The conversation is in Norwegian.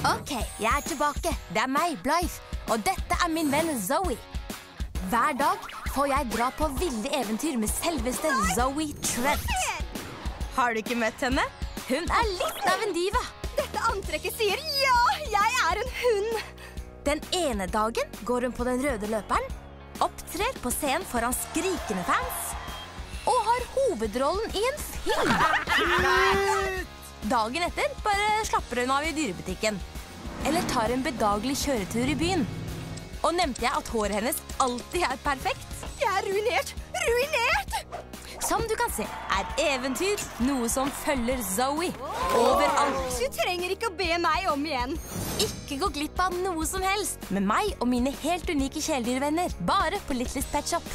Ok, jeg er tilbake. Det er meg, Blythe. Og dette er min venn Zoe. Hver dag får jeg dra på ville eventyr med selveste Zoe Trent. Har du ikke møtt henne? Hun er litt av en diva. Dette antrekket sier ja, jeg er en hund. Den ene dagen går hun på den røde løperen, opptrer på scenen foran skrikende fans og har hovedrollen i en film. Dagen etter bare slapper hun av i dyrebutikken. Eller tar en bedagelig kjøretur i byen. Og nevnte jeg at håret hennes alltid er perfekt? Jeg er ruinert. Ruinert! Som du kan se, er eventyr noe som følger Zoe overalt. Du trenger ikke å be meg om igjen. Ikke gå glipp av noe som helst med meg og mine helt unike kjæledyrvenner. Bare på Littlest Pet Shop.